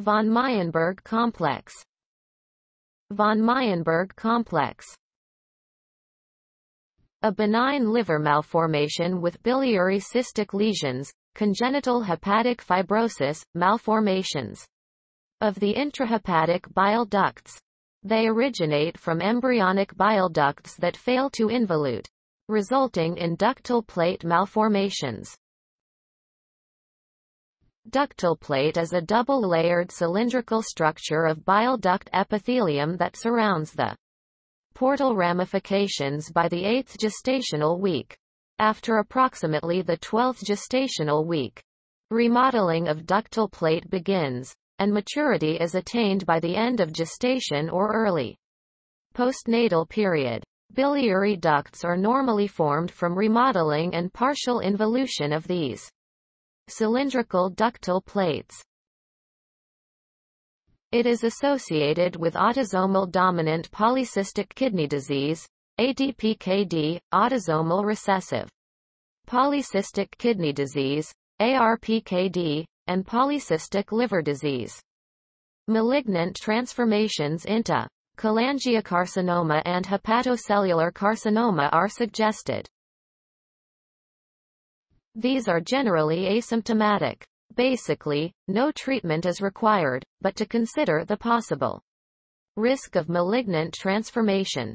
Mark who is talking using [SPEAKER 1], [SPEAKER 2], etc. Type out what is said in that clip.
[SPEAKER 1] Von Meyenburg complex Von Meyenburg complex a benign liver malformation with biliary cystic lesions, congenital hepatic fibrosis, malformations of the intrahepatic bile ducts. They originate from embryonic bile ducts that fail to involute, resulting in ductal plate malformations. Ductal plate is a double-layered cylindrical structure of bile duct epithelium that surrounds the portal ramifications by the 8th gestational week. After approximately the 12th gestational week, remodeling of ductal plate begins, and maturity is attained by the end of gestation or early postnatal period. Biliary ducts are normally formed from remodeling and partial involution of these cylindrical ductal plates. It is associated with autosomal dominant polycystic kidney disease, ADPKD, autosomal recessive polycystic kidney disease, ARPKD, and polycystic liver disease. Malignant transformations into cholangiocarcinoma and hepatocellular carcinoma are suggested. These are generally asymptomatic. Basically, no treatment is required, but to consider the possible risk of malignant transformation.